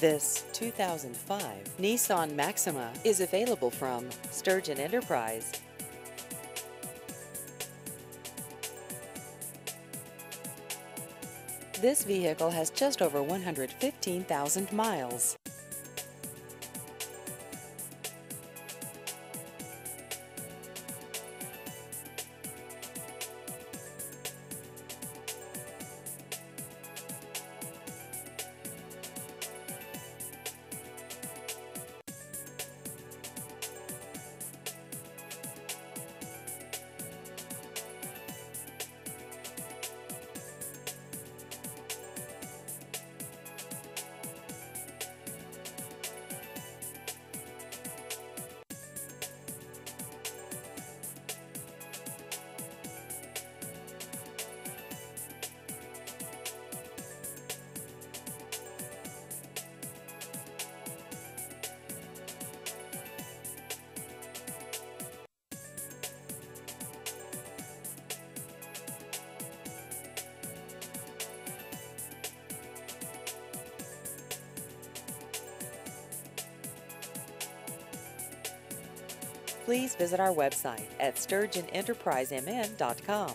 This 2005 Nissan Maxima is available from Sturgeon Enterprise. This vehicle has just over 115,000 miles. Please visit our website at sturgeonenterprisemn.com.